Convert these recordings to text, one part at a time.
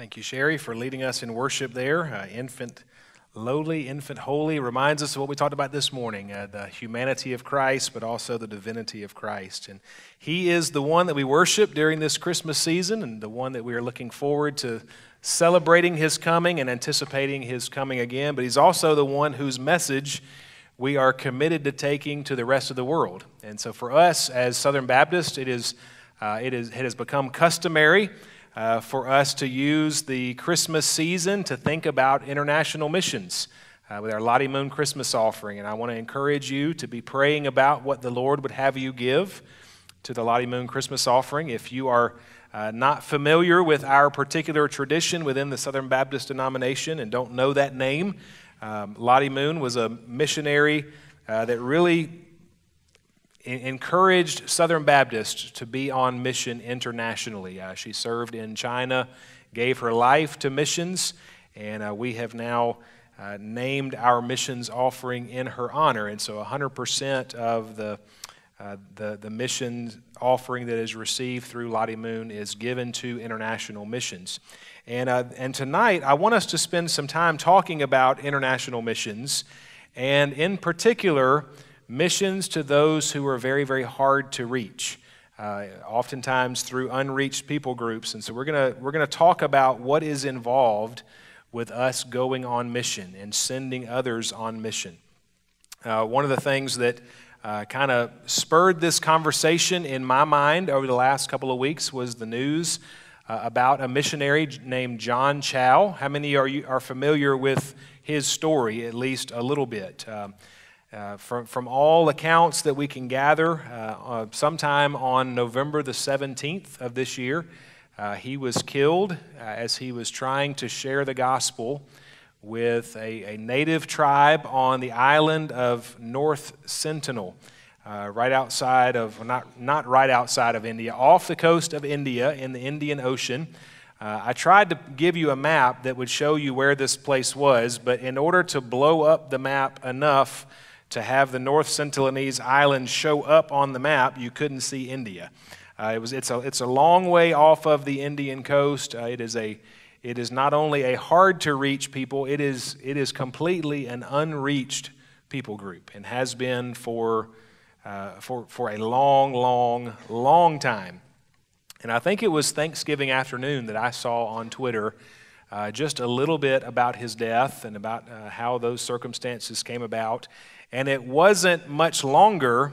Thank you, Sherry, for leading us in worship there. Uh, infant lowly, infant holy reminds us of what we talked about this morning uh, the humanity of Christ, but also the divinity of Christ. And He is the one that we worship during this Christmas season and the one that we are looking forward to celebrating His coming and anticipating His coming again. But He's also the one whose message we are committed to taking to the rest of the world. And so for us as Southern Baptists, it, is, uh, it, is, it has become customary uh, for us to use the Christmas season to think about international missions uh, with our Lottie Moon Christmas offering. And I want to encourage you to be praying about what the Lord would have you give to the Lottie Moon Christmas offering. If you are uh, not familiar with our particular tradition within the Southern Baptist denomination and don't know that name, um, Lottie Moon was a missionary uh, that really encouraged Southern Baptists to be on mission internationally. Uh, she served in China, gave her life to missions, and uh, we have now uh, named our missions offering in her honor. And so 100% of the, uh, the, the mission offering that is received through Lottie Moon is given to international missions. And, uh, and tonight, I want us to spend some time talking about international missions, and in particular, missions to those who are very, very hard to reach, uh, oftentimes through unreached people groups. And so we're going to we're to talk about what is involved with us going on mission and sending others on mission. Uh, one of the things that uh, kind of spurred this conversation in my mind over the last couple of weeks was the news uh, about a missionary named John Chau. How many are you are familiar with his story, at least a little bit? Um, uh, from, from all accounts that we can gather, uh, uh, sometime on November the 17th of this year, uh, he was killed uh, as he was trying to share the gospel with a, a native tribe on the island of North Sentinel, uh, right outside of, not, not right outside of India, off the coast of India in the Indian Ocean. I tried to give you a map that would show you where this place was, but in order to blow up the map enough, to have the North Sentinelese Islands show up on the map, you couldn't see India. Uh, it was, it's, a, it's a long way off of the Indian coast. Uh, it, is a, it is not only a hard to reach people, it is, it is completely an unreached people group and has been for, uh, for, for a long, long, long time. And I think it was Thanksgiving afternoon that I saw on Twitter uh, just a little bit about his death and about uh, how those circumstances came about. And it wasn't much longer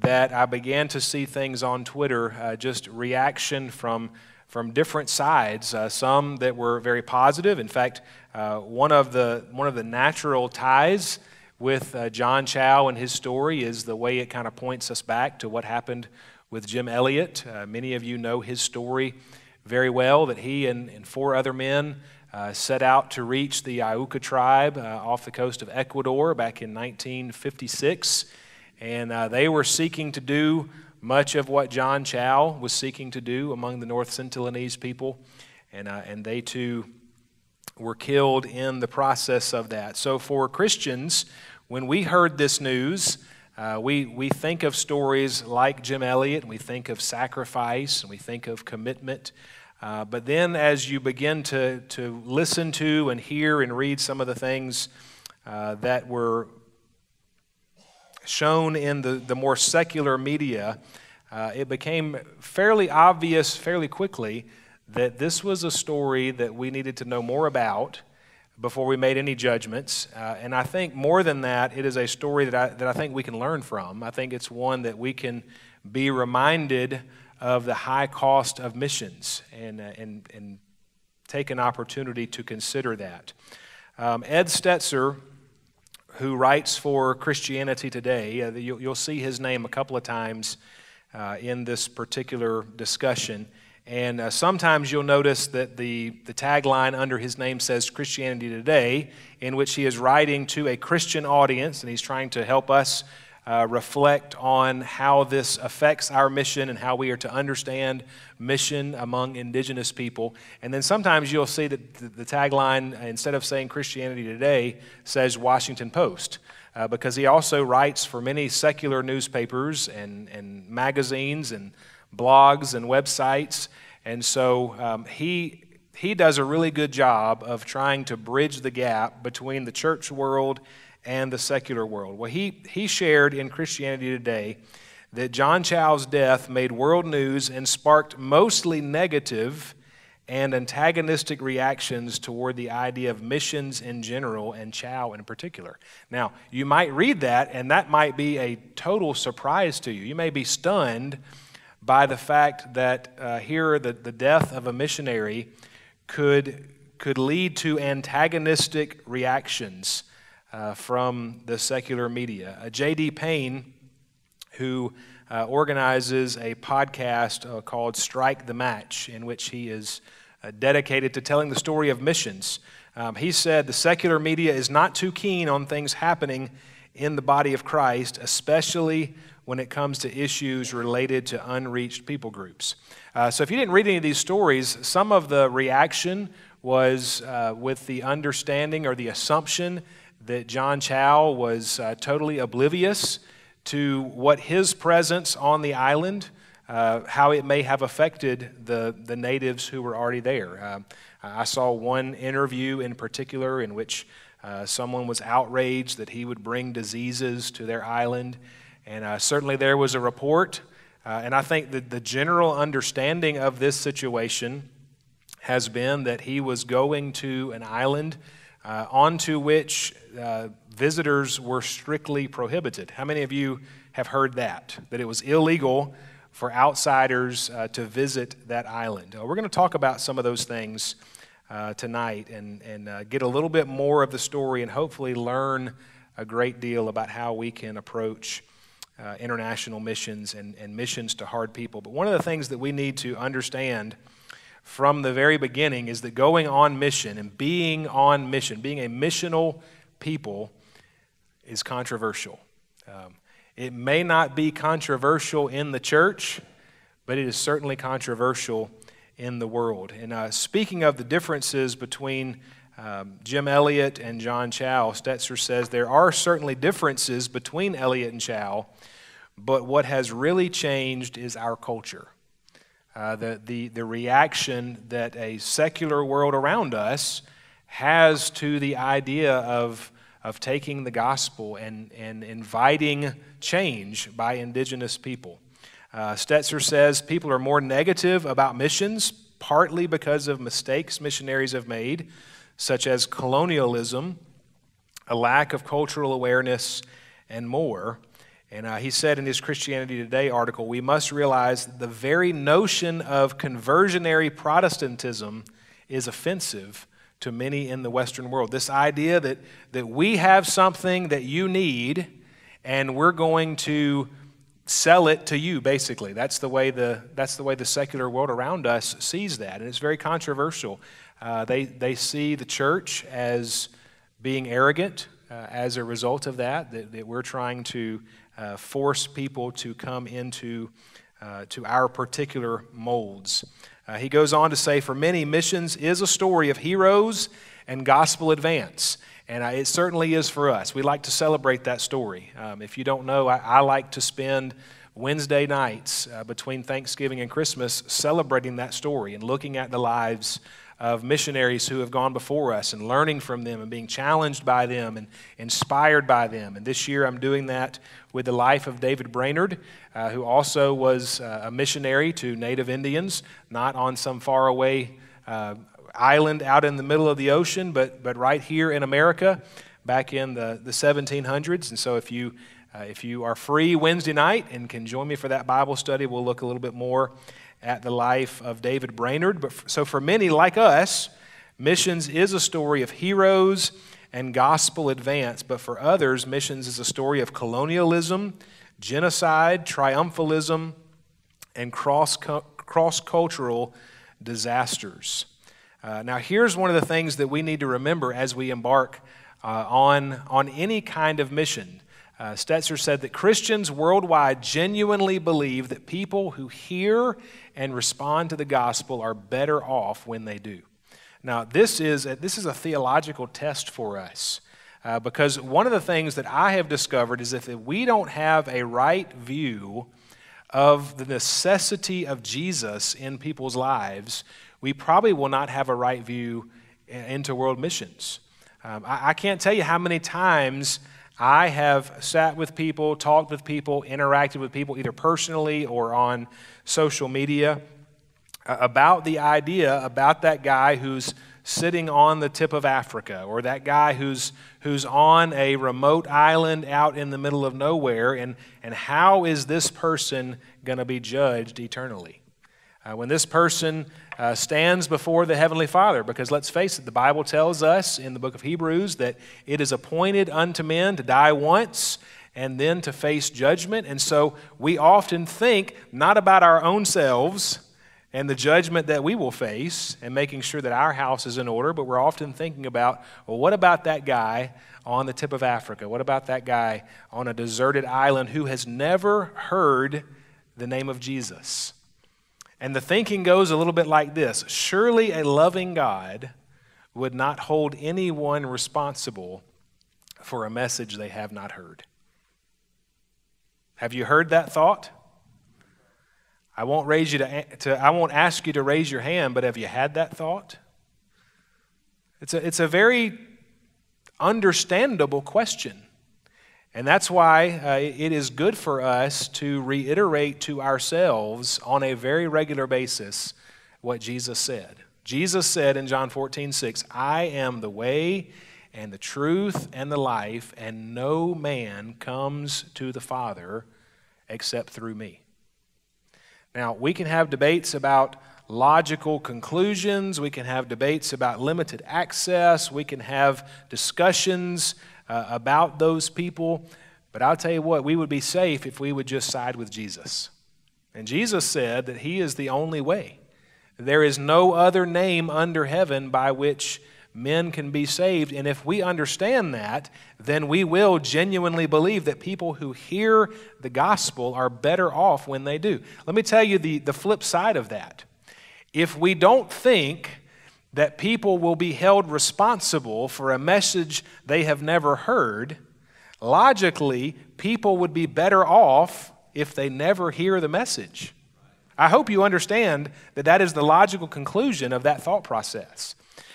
that I began to see things on Twitter, uh, just reaction from, from different sides, uh, some that were very positive. In fact, uh, one, of the, one of the natural ties with uh, John Chau and his story is the way it kind of points us back to what happened with Jim Elliot. Uh, many of you know his story very well, that he and, and four other men uh, set out to reach the Auca tribe uh, off the coast of Ecuador back in 1956. And uh, they were seeking to do much of what John Chau was seeking to do among the North Sentinelese people. And, uh, and they too were killed in the process of that. So for Christians, when we heard this news, uh, we, we think of stories like Jim Elliot, and we think of sacrifice, and we think of commitment. Uh, but then, as you begin to, to listen to and hear and read some of the things uh, that were shown in the, the more secular media, uh, it became fairly obvious fairly quickly that this was a story that we needed to know more about before we made any judgments. Uh, and I think more than that, it is a story that I, that I think we can learn from. I think it's one that we can be reminded of the high cost of missions and, uh, and, and take an opportunity to consider that. Um, Ed Stetzer, who writes for Christianity Today, uh, you'll, you'll, see his name a couple of times uh, in this particular discussion. And uh, sometimes you'll notice that the, the tagline under his name says Christianity Today, in which he is writing to a Christian audience and he's trying to help us uh, reflect on how this affects our mission and how we are to understand mission among indigenous people. And then sometimes you'll see that the, tagline, instead of saying Christianity Today, says Washington Post. Uh, because he also writes for many secular newspapers and, and magazines and blogs and websites. And so um, he he does a really good job of trying to bridge the gap between the church world and the secular world. Well, he, he shared in Christianity Today that John Chau's death made world news and sparked mostly negative and antagonistic reactions toward the idea of missions in general and Chau in particular. Now, you might read that, and that might be a total surprise to you. You may be stunned by the fact that uh, here the, the death of a missionary could, could lead to antagonistic reactions uh, from the secular media. Uh, J.D. Payne, who uh, organizes a podcast uh, called Strike the Match, in which he is uh, dedicated to telling the story of missions. Um, he said the secular media is not too keen on things happening in the body of Christ, especially when it comes to issues related to unreached people groups. Uh, so, if you didn't read any of these stories, some of the reaction was with the understanding or the assumption that John Chau was uh, totally oblivious to what his presence on the island, uh, how it may have affected the, the natives who were already there. Uh, I saw one interview in particular in which uh, someone was outraged that he would bring diseases to their island. And uh, certainly there was a report. Uh, and I think that the general understanding of this situation has been that he was going to an island uh, onto which uh, visitors were strictly prohibited. How many of you have heard that? That it was illegal for outsiders uh, to visit that island. Uh, we're going to talk about some of those things uh, tonight and, and uh, get a little bit more of the story and hopefully learn a great deal about how we can approach. international missions and, and missions to hard people. But one of the things that we need to understand from the very beginning is that going on mission and being on mission, being a missional people, is controversial. Um, it may not be controversial in the church, but it is certainly controversial in the world. And uh, speaking of the differences between um, Jim Elliot and John Chau, Stetzer says there are certainly differences between Elliot and Chau, but what has really changed is our culture. Uh, the, the, the reaction that a secular world around us has to the idea of, of taking the gospel and, and inviting change by indigenous people. Uh, Stetzer says people are more negative about missions, partly because of mistakes missionaries have made, such as colonialism, a lack of cultural awareness, and more. And uh, he said in his Christianity Today article, we must realize the very notion of conversionary Protestantism is offensive to many in the Western world. This idea that, that we have something that you need and we're going to sell it to you, basically. That's the way the, that's the, way the secular world around us sees that. And it's very controversial. Uh, they, they see the church as being arrogant uh, as a result of that, that, that we're trying to uh, force people to come into uh, to our particular molds. Uh, he goes on to say, for many, missions is a story of heroes and gospel advance. And it certainly is for us. We like to celebrate that story. Um, if you don't know, I, I, like to spend Wednesday nights uh, between Thanksgiving and Christmas celebrating that story and looking at the lives of missionaries who have gone before us and learning from them and being challenged by them and inspired by them. And this year I'm doing that with the life of David Brainerd, uh, who also was uh, a missionary to Native Indians, not on some faraway uh, island out in the middle of the ocean, but, but right here in America back in the, the 1700s. And so if you uh, if you are free Wednesday night and can join me for that Bible study, we'll look a little bit more at the life of David Brainerd. But so for many like us, missions is a story of heroes and gospel advance. But for others, missions is a story of colonialism, genocide, triumphalism, and cross cross cultural disasters. Uh, now, here's one of the things that we need to remember as we embark uh, on, on any kind of mission. Uh, Stetzer said that Christians worldwide genuinely believe that people who hear and respond to the gospel are better off when they do. Now, this is a, this is a theological test for us uh, because one of the things that I have discovered is that if we don't have a right view of the necessity of Jesus in people's lives, we probably will not have a right view into world missions. Um, I, I can't tell you how many times I have sat with people, talked with people, interacted with people, either personally or on social media, about the idea about that guy who's sitting on the tip of Africa or that guy who's, who's on a remote island out in the middle of nowhere, and, and how is this person going to be judged eternally? Uh, when this person uh, stands before the Heavenly Father, because let's face it, the Bible tells us in the book of Hebrews that it is appointed unto men to die once and then to face judgment. And so we often think not about our own selves and the judgment that we will face and making sure that our house is in order, but we're often thinking about, well, what about that guy on the tip of Africa? What about that guy on a deserted island who has never heard the name of Jesus? And the thinking goes a little bit like this Surely a loving God would not hold anyone responsible for a message they have not heard. Have you heard that thought? I won't raise you to, to, I won't ask you to raise your hand, but have you had that thought? It's a, it's a very understandable question. And that's why uh, it is good for us to reiterate to ourselves on a very regular basis what Jesus said. Jesus said in John 14, 6, I am the way and the truth and the life, and no man comes to the Father except through me. Now, we can have debates about logical conclusions, we can have debates about limited access, we can have discussions uh, about those people. But I'll tell you what, we would be safe if we would just side with Jesus. And Jesus said that He is the only way. There is no other name under heaven by which men can be saved. And if we understand that, then we will genuinely believe that people who hear the gospel are better off when they do. Let me tell you the, the flip side of that. If we don't think that people will be held responsible for a message they have never heard, logically, people would be better off if they never hear the message. I hope you understand that that is the logical conclusion of that thought process.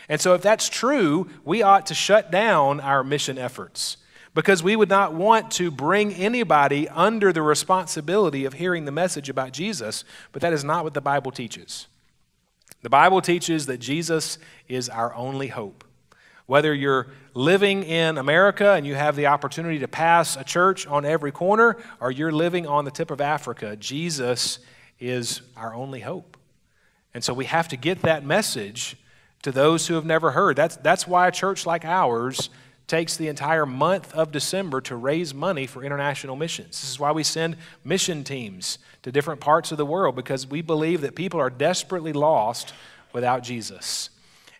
And so, if that's true, we ought to shut down our mission efforts because we would not want to bring anybody under the responsibility of hearing the message about Jesus, but that is not what the Bible teaches. The Bible teaches that Jesus is our only hope. Whether you're living in America and you have the opportunity to pass a church on every corner, or you're living on the tip of Africa, Jesus is our only hope. And so we have to get that message to those who have never heard. That's, that's why a church like ours takes the entire month of December to raise money for international missions. This is why we send mission teams to different parts of the world because we believe that people are desperately lost without Jesus.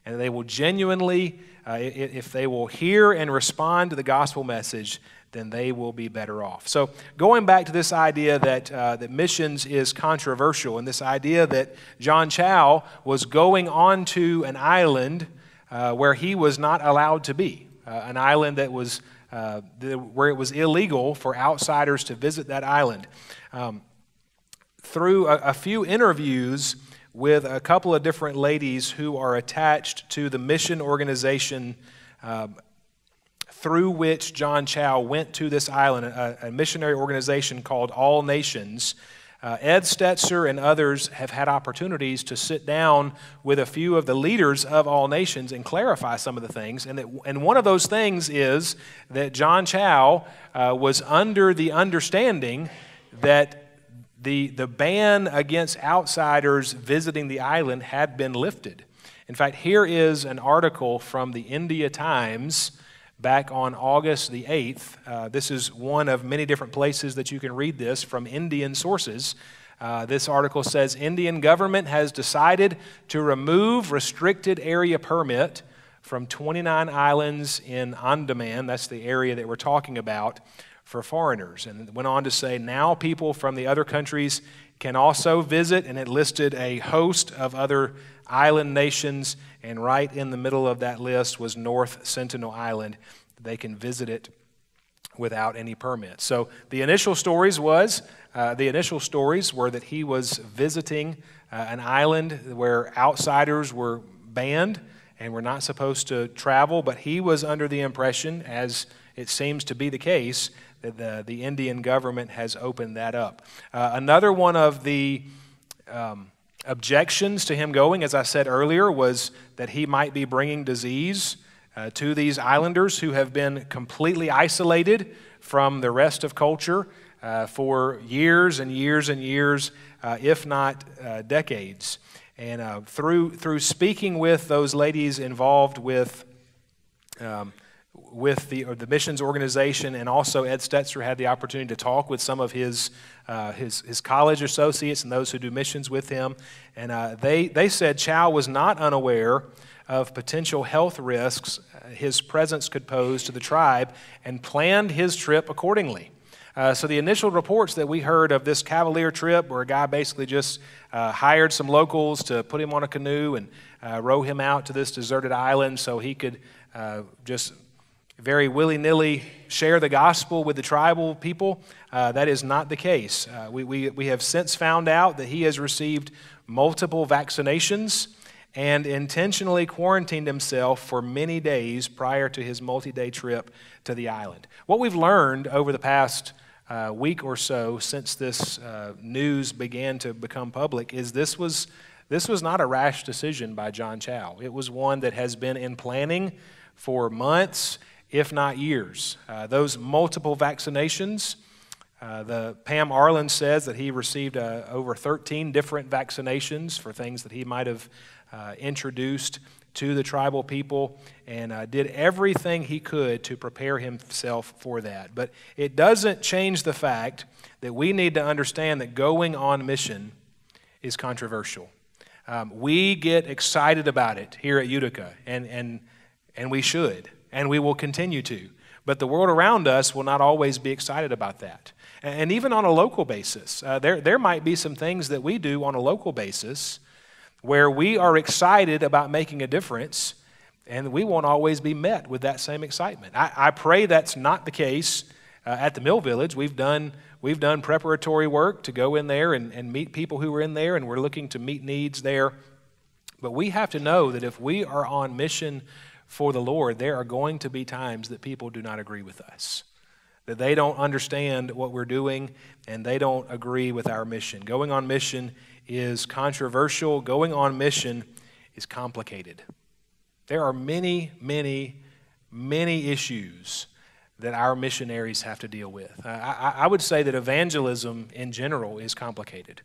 And they will genuinely, uh, if they will hear and respond to the gospel message, then they will be better off. So, going back to this idea that, uh, that missions is controversial, and this idea that John Chau was going onto an island uh, where he was not allowed to be, uh, an island that was, uh, the, where it was illegal for outsiders to visit that island. Um, through a, a few interviews with a couple of different ladies who are attached to the mission organization uh, through which John Chau went to this island, a, a missionary organization called All Nations. Uh, Ed Stetzer and others have had opportunities to sit down with a few of the leaders of all nations and clarify some of the things. And, that, and one of those things is that John Chau uh, was under the understanding that the, the ban against outsiders visiting the island had been lifted. In fact, here is an article from the India Times back on August the 8th. Uh, this is one of many different places that you can read this from Indian sources. Uh, this article says Indian government has decided to remove restricted area permit from 29 islands in Andaman. That's the area that we're talking about for foreigners. And went on to say now people from the other countries can also visit, and it listed a host of other island nations, and right in the middle of that list was North Sentinel Island. They can visit it without any permit. So the initial stories was uh, the initial stories were that he was visiting uh, an island where outsiders were banned and were not supposed to travel, but he was under the impression, as it seems to be the case, that the, the Indian government has opened that up. Uh, another one of the um, objections to him going, as I said earlier, was that he might be bringing disease uh, to these islanders who have been completely isolated from the rest of culture uh, for years and years and years, uh, if not uh, decades. And uh, through, through speaking with those ladies involved with, um, with the, the missions organization, and also Ed Stetzer had the opportunity to talk with some of his, uh, his, his college associates and those who do missions with him. And they, they said Chau was not unaware of potential health risks his presence could pose to the tribe and planned his trip accordingly. Uh, so, the initial reports that we heard of this cavalier trip, where a guy basically just uh, hired some locals to put him on a canoe and uh, row him out to this deserted island so he could uh, just very willy nilly share the gospel with the tribal people, uh, that is not the case. Uh, we, we, we have since found out that he has received multiple vaccinations and intentionally quarantined himself for many days prior to his multi day trip to the island. What we've learned over the past uh, week or so since this uh, news began to become public is this was, this was not a rash decision by John Chau. It was one that has been in planning for months, if not years. Uh, those multiple vaccinations. Uh, the Pam Arlund says that he received uh, over 13 different vaccinations for things that he might have uh, introduced to the tribal people and uh, did everything he could to prepare himself for that. But it doesn't change the fact that we need to understand that going on mission is controversial. Um, we get excited about it here at Utica, and, and, and we should, and we will continue to. But the world around us will not always be excited about that. And even on a local basis, uh, there, there might be some things that we do on a local basis where we are excited about making a difference, and we won't always be met with that same excitement. I, I pray that's not the case uh, at the Mill Village. We've done, we've done preparatory work to go in there and, and meet people who are in there, and we're looking to meet needs there. But we have to know that if we are on mission for the Lord, there are going to be times that people do not agree with us that they don't understand what we're doing and they don't agree with our mission. Going on mission is controversial, going on mission is complicated. There are many, many, many issues that our missionaries have to deal with. I, I would say that evangelism in general is complicated.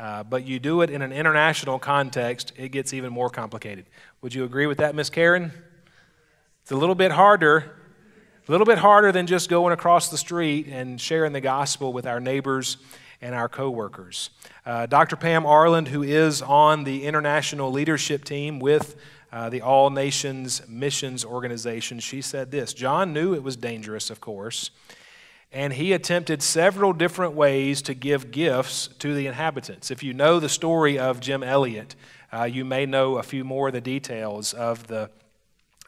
Uh, but you do it in an international context, it gets even more complicated. Would you agree with that, Miss Karen? It's a little bit harder, a little bit harder than just going across the street and sharing the gospel with our neighbors and our coworkers. Uh, Dr. Pam Arlund, who is on the international leadership team with uh, the All Nations Missions Organization, she said this John knew it was dangerous, of course, and he attempted several different ways to give gifts to the inhabitants. If you know the story of Jim Elliot, uh, you may know a few more of the details of the,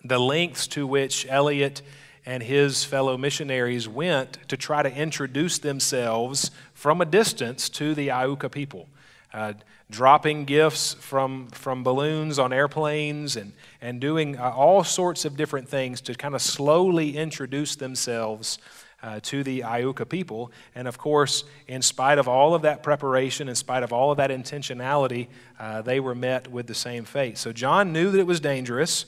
the lengths to which Elliot and his fellow missionaries went to try to introduce themselves from a distance to the Auca people, uh, dropping gifts from, from balloons on airplanes and, and doing uh, all sorts of different things to kind of slowly introduce themselves uh, to the Auca people. And of course, in spite of all of that preparation, in spite of all of that intentionality, uh, they were met with the same fate. So John knew that it was dangerous.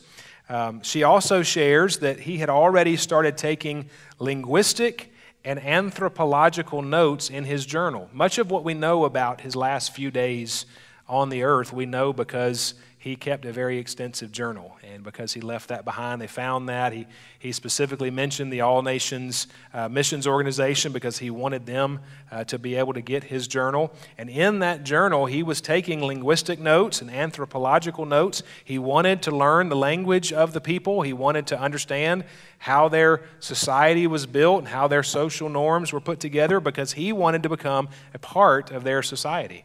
Um, she also shares that he had already started taking linguistic and anthropological notes in his journal. Much of what we know about his last few days on the earth, we know because he kept a very extensive journal. And because he left that behind, they found that. He, he specifically mentioned the All Nations uh, Missions Organization because he wanted them uh, to be able to get his journal. And in that journal, he was taking linguistic notes and anthropological notes. He wanted to learn the language of the people, he wanted to understand how their society was built and how their social norms were put together because he wanted to become a part of their society.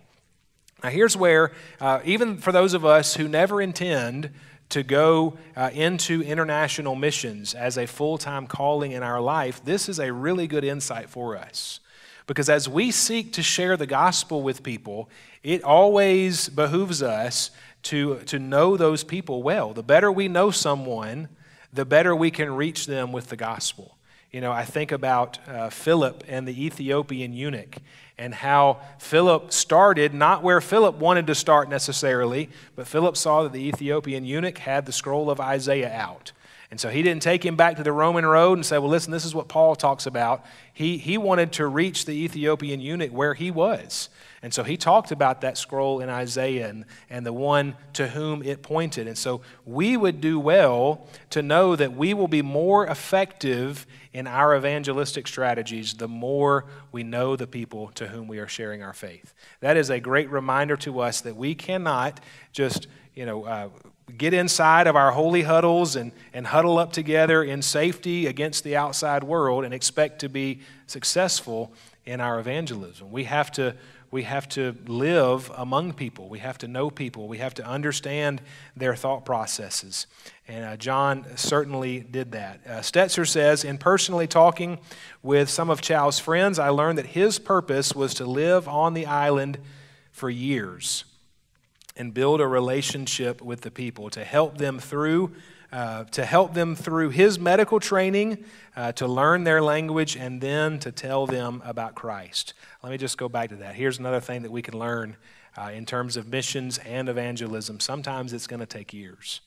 Now, here's where, uh, even for those of us who never intend to go uh, into international missions as a full time calling in our life, this is a really good insight for us. Because as we seek to share the gospel with people, it always behooves us to, to know those people well. The better we know someone, the better we can reach them with the gospel. You know, I think about uh, Philip and the Ethiopian eunuch and how Philip started, not where Philip wanted to start necessarily, but Philip saw that the Ethiopian eunuch had the scroll of Isaiah out. And so he didn't take him back to the Roman road and say, well, listen, this is what Paul talks about. He, he wanted to reach the Ethiopian eunuch where he was. And so he talked about that scroll in Isaiah and, and the one to whom it pointed. And so we would do well to know that we will be more effective in our evangelistic strategies the more we know the people to whom we are sharing our faith. That is a great reminder to us that we cannot just, you know, uh, get inside of our holy huddles and, and huddle up together in safety against the outside world and expect to be successful in our evangelism. We have to we have to live among people. We have to know people. We have to understand their thought processes. And uh, John certainly did that. Uh, Stetzer says In personally talking with some of Chau's friends, I learned that his purpose was to live on the island for years and build a relationship with the people, to help them through. Uh, to help them through his medical training, uh, to learn their language, and then to tell them about Christ. Let me just go back to that. Here's another thing that we can learn uh, in terms of missions and evangelism. Sometimes it's going to take years.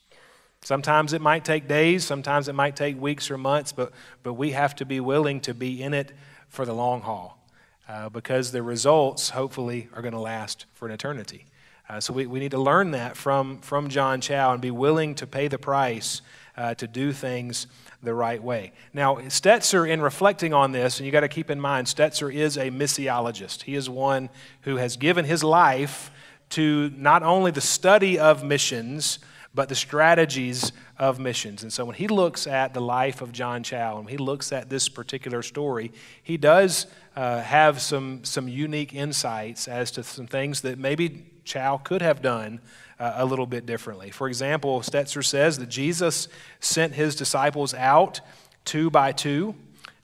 Sometimes it might take days, sometimes it might take weeks or months, but, but we have to be willing to be in it for the long haul uh, because the results, hopefully, are going to last for an eternity. Uh, so we, we need to learn that from, from John Chau and be willing to pay the price uh, to do things the right way. Now, Stetzer, in reflecting on this, and you got to keep in mind, Stetzer is a missiologist. He is one who has given his life to not only the study of missions, but the strategies of missions. And so when he looks at the life of John Chau and he looks at this particular story, he does uh, have some, some unique insights as to some things that maybe Chau could have done uh, a little bit differently. For example, Stetzer says that Jesus sent his disciples out two by two.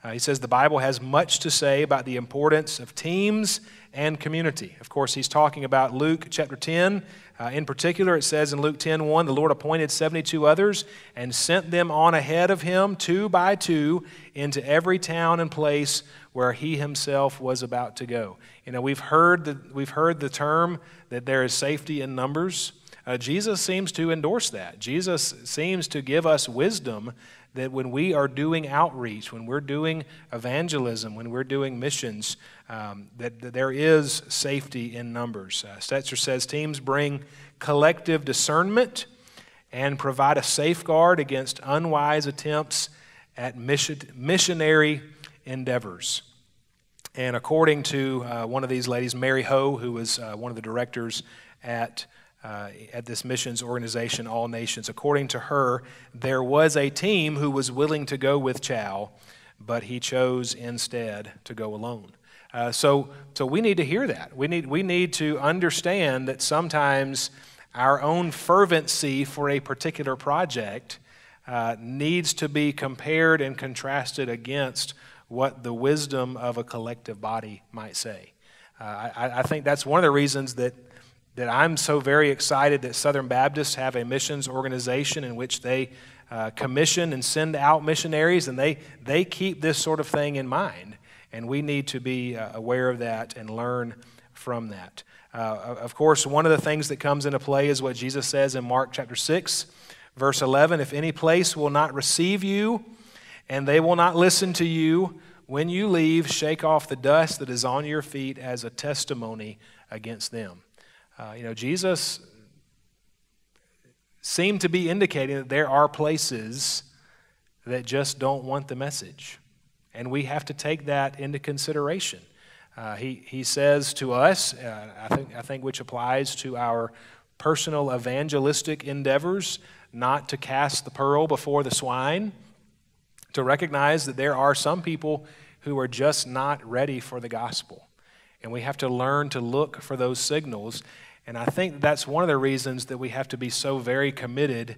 Uh, he says the Bible has much to say about the importance of teams and community. Of course, he's talking about Luke chapter 10. Uh, in particular, it says in Luke 10 1, the Lord appointed 72 others and sent them on ahead of him, two by two, into every town and place where he himself was about to go. You know, we've heard the, we've heard the term that there is safety in numbers. Uh, Jesus seems to endorse that. Jesus seems to give us wisdom that when we are doing outreach, when we're doing evangelism, when we're doing missions, um, that, that, there is safety in numbers. Uh, Stetzer says teams bring collective discernment and provide a safeguard against unwise attempts at mission, missionary endeavors. And according to uh, one of these ladies, Mary Ho, who was uh, one of the directors at uh, at this missions organization, All Nations. According to her, there was a team who was willing to go with Chau, but he chose instead to go alone. Uh, so, so we need to hear that. We need, we need to understand that sometimes our own fervency for a particular project uh, needs to be compared and contrasted against what the wisdom of a collective body might say. Uh, I, I think that's one of the reasons that that I'm so very excited that Southern Baptists have a missions organization in which they uh, commission and send out missionaries, and they, they keep this sort of thing in mind. And we need to be uh, aware of that and learn from that. Uh, of course, one of the things that comes into play is what Jesus says in Mark chapter 6, verse 11 If any place will not receive you, and they will not listen to you, when you leave, shake off the dust that is on your feet as a testimony against them. Uh, you know, Jesus seemed to be indicating that there are places that just don't want the message. And we have to take that into consideration. Uh, he, he says to us, uh, I, think, I think which applies to our personal evangelistic endeavors, not to cast the pearl before the swine, to recognize that there are some people who are just not ready for the gospel. And we have to learn to look for those signals and I think that's one of the reasons that we have to be so very committed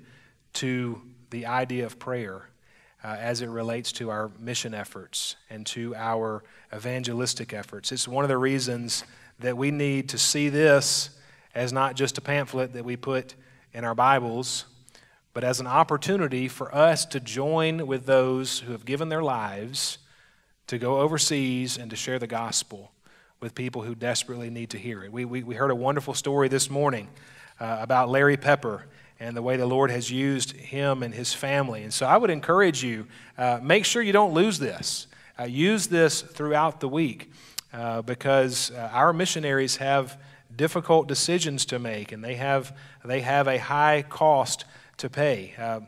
to the idea of prayer uh, as it relates to our mission efforts and to our evangelistic efforts. It's one of the reasons that we need to see this as not just a pamphlet that we put in our Bibles, but as an opportunity for us to join with those who have given their lives to go overseas and to share the gospel with people who desperately need to hear it. We, we, we heard a wonderful story this morning uh, about Larry Pepper and the way the Lord has used him and his family. And so I would encourage you uh, make sure you don't lose this. Uh, use this throughout the week uh, because uh, our missionaries have difficult decisions to make and they have, they have a high cost to pay. Uh,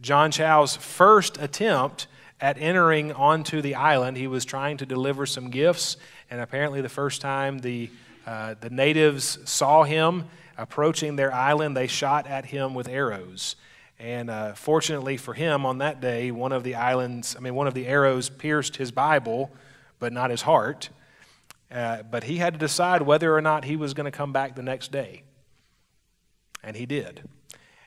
John Chau's first attempt at entering onto the island, he was trying to deliver some gifts, and apparently, the first time the, uh, the natives saw him approaching their island, they shot at him with arrows. And uh, fortunately for him, on that day, one of the islands, I mean, one of the arrows pierced his Bible, but not his heart. Uh, but he had to decide whether or not he was going to come back the next day. And he did.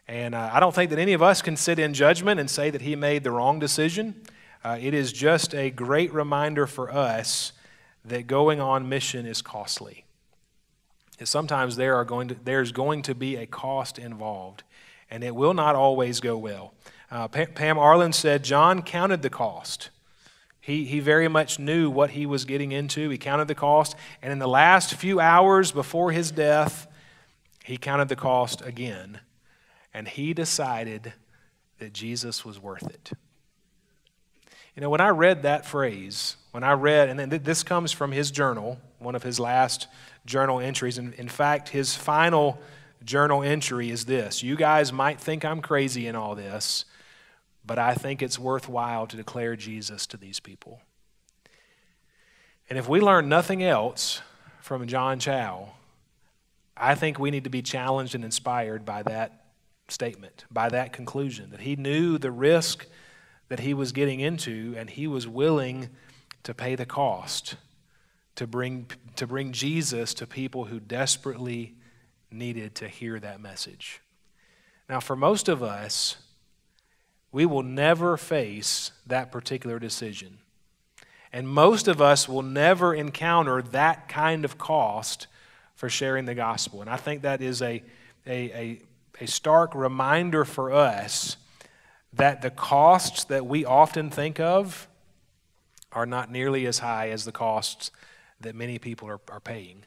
And uh, I don't think that any of us can sit in judgment and say that he made the wrong decision. Uh, it is just a great reminder for us that going on mission is costly. And sometimes there are going to, there's going to be a cost involved, and it will not always go well. Uh, Pam Arlund said John counted the cost. He, he very much knew what he was getting into. He counted the cost, and in the last few hours before his death, he counted the cost again, and he decided that Jesus was worth it. You know, when I read that phrase, when I read, and then this comes from his journal, one of his last journal entries. And in fact, his final journal entry is this You guys might think I'm crazy in all this, but I think it's worthwhile to declare Jesus to these people. And if we learn nothing else from John Chau, I think we need to be challenged and inspired by that statement, by that conclusion, that he knew the risk that he was getting into and he was willing to pay the cost to bring, to bring Jesus to people who desperately needed to hear that message. Now, for most of us, we will never face that particular decision. And most of us will never encounter that kind of cost for sharing the gospel. And I think that is a, a, a, a stark reminder for us that the costs that we often think of are not nearly as high as the costs that many people are, are paying.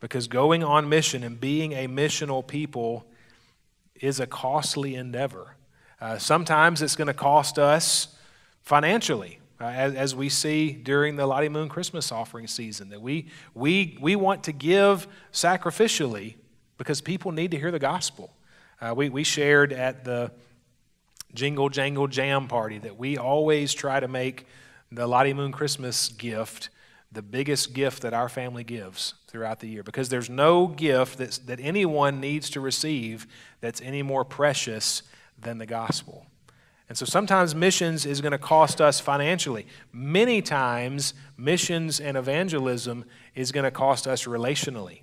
Because going on mission and being a missional people is a costly endeavor. Uh, sometimes it's going to cost us financially, uh, as, as, we see during the Lottie Moon Christmas offering season, that we, we, we want to give sacrificially because people need to hear the gospel. Uh, we, we shared at the jingle jangle jam party that we always try to make the Lottie Moon Christmas gift the biggest gift that our family gives throughout the year because there's no gift that's, that anyone needs to receive that's any more precious than the gospel. And so sometimes missions is going to cost us financially. Many times, missions and evangelism is going to cost us relationally.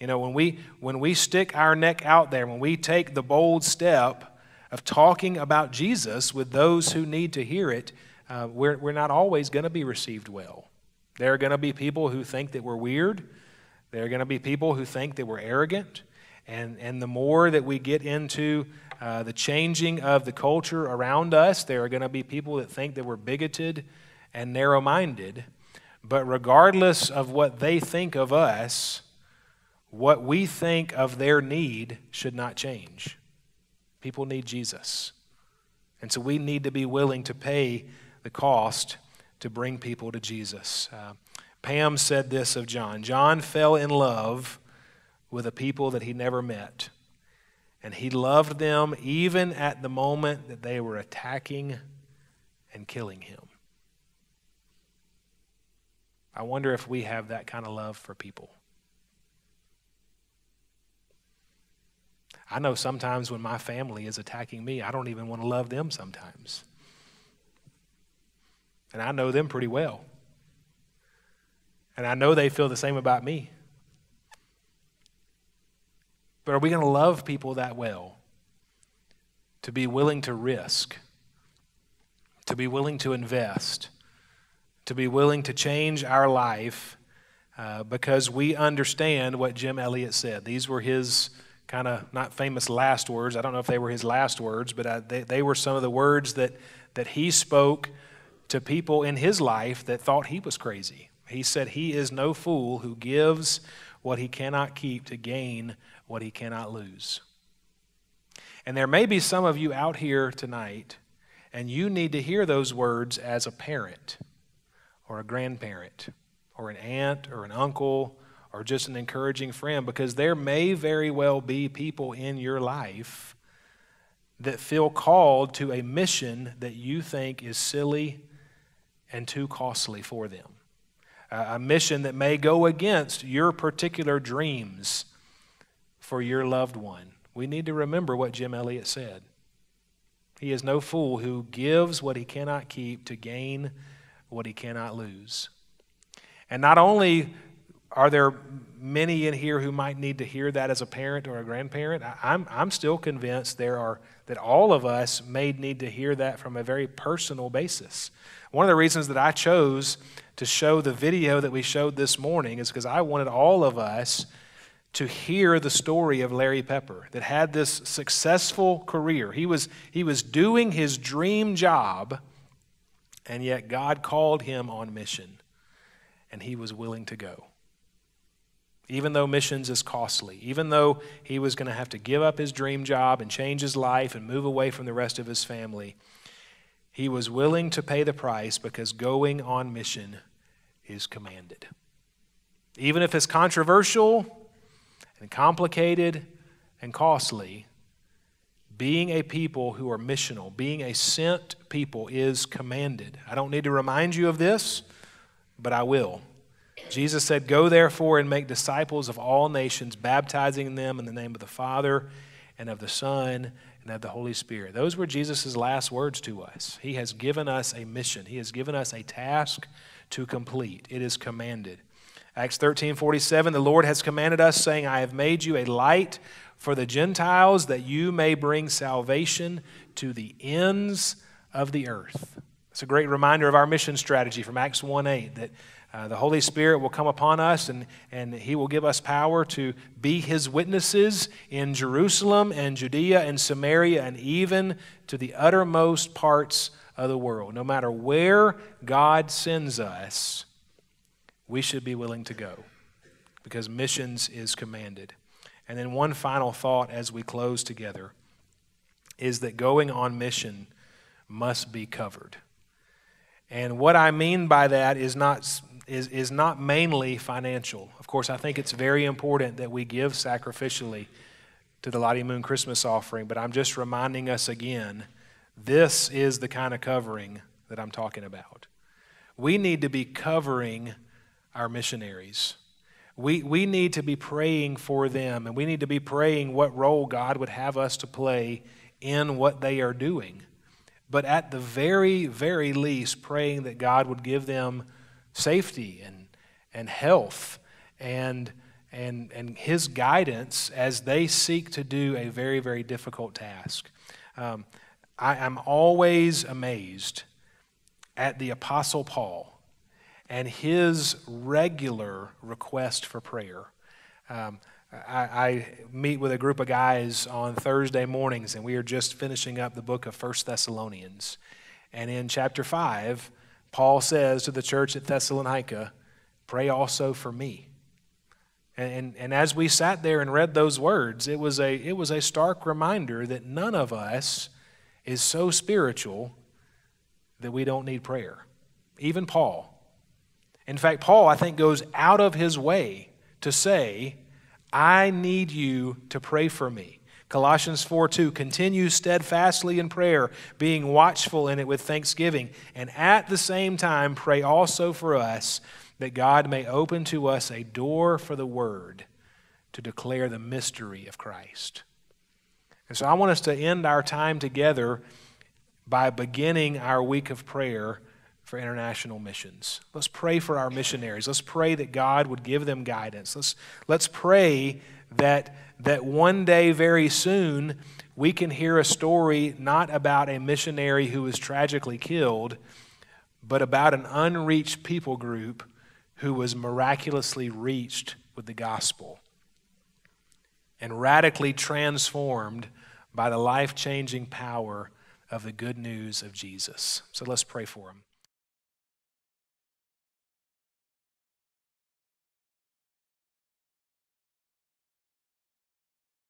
You know, when we, when we stick our neck out there, when we take the bold step, of talking about Jesus with those who need to hear it, uh, we're, we're not always going to be received well. There are going to be people who think that we're weird. There are going to be people who think that we're arrogant. And, and the more that we get into uh, the changing of the culture around us, there are going to be people that think that we're bigoted and narrow minded. But regardless of what they think of us, what we think of their need should not change. People need Jesus. And so we need to be willing to pay the cost to bring people to Jesus. Uh, Pam said this of John John fell in love with a people that he never met. And he loved them even at the moment that they were attacking and killing him. I wonder if we have that kind of love for people. I know sometimes when my family is attacking me, I don't even want to love them sometimes. And I know them pretty well. And I know they feel the same about me. But are we going to love people that well? to be willing to risk, to be willing to invest, to be willing to change our life uh, because we understand what Jim Elliot said. These were his kind of not famous last words. I don't know if they were his last words, but uh, they, they were some of the words that, that he spoke to people in his life that thought he was crazy. He said, He is no fool who gives what he cannot keep to gain what he cannot lose. And there may be some of you out here tonight, and you need to hear those words as a parent or a grandparent or an aunt or an uncle or just an encouraging friend because there may very well be people in your life that feel called to a mission that you think is silly and too costly for them. A mission that may go against your particular dreams for your loved one we need to remember what Jim Elliot said. He is no fool who gives what he cannot keep to gain what he cannot lose. And not only are there many in here who might need to hear that as a parent or a grandparent, I'm, I'm still convinced there are that all of us may need to hear that from a very personal basis. One of the reasons that I chose to show the video that we showed this morning is because I wanted all of us to hear the story of Larry Pepper that had this successful career. He was, he was doing his dream job, and yet God called him on mission, and he was willing to go. Even though missions is costly, even though he was going to have to give up his dream job and change his life and move away from the rest of his family, he was willing to pay the price because going on mission is commanded. Even if it's controversial, and complicated and costly, being a people who are missional, being a sent people is commanded. I don't need to remind you of this, but I will. Jesus said, Go therefore and make disciples of all nations, baptizing them in the name of the Father and of the Son and of the Holy Spirit. Those were Jesus' last words to us. He has given us a mission, He has given us a task to complete. It is commanded. Acts 13 47, the Lord has commanded us, saying, I have made you a light for the Gentiles that you may bring salvation to the ends of the earth. It's a great reminder of our mission strategy from Acts 1 8 that uh, the Holy Spirit will come upon us and, and He will give us power to be His witnesses in Jerusalem and Judea and Samaria and even to the uttermost parts of the world. No matter where God sends us, we should be willing to go because missions is commanded. And then, one final thought as we close together is that going on mission must be covered. And what I mean by that is not, is, is not mainly financial. Of course, I think it's very important that we give sacrificially to the Lottie Moon Christmas offering, but I'm just reminding us again this is the kind of covering that I'm talking about. We need to be covering our missionaries. We, we need to be praying for them, and we need to be praying what role God would have us to play in what they are doing. But at the very, very least, praying that God would give them safety and, and health and, and, and His guidance as they seek to do a very, very difficult task. Um, I am always amazed at the Apostle Paul and his regular request for prayer. Um, I, I, meet with a group of guys on Thursday mornings, and we are just finishing up the book of First Thessalonians. And in chapter 5, Paul says to the church at Thessalonica, Pray also for me. And, and, and, as we sat there and read those words, it was, a, it was a stark reminder that none of us is so spiritual that we don't need prayer. Even Paul. In fact, Paul, I think, goes out of his way to say, I need you to pray for me. Colossians 4 2, continue steadfastly in prayer, being watchful in it with thanksgiving, and at the same time pray also for us that God may open to us a door for the word to declare the mystery of Christ. And so I want us to end our time together by beginning our week of prayer for international missions. Let's pray for our missionaries. Let's pray that God would give them guidance. Let's, let's pray that, that one day, very soon, we can hear a story not about a missionary who was tragically killed, but about an unreached people group who was miraculously reached with the gospel and radically transformed by the life changing power of the good news of Jesus. So let's pray for him.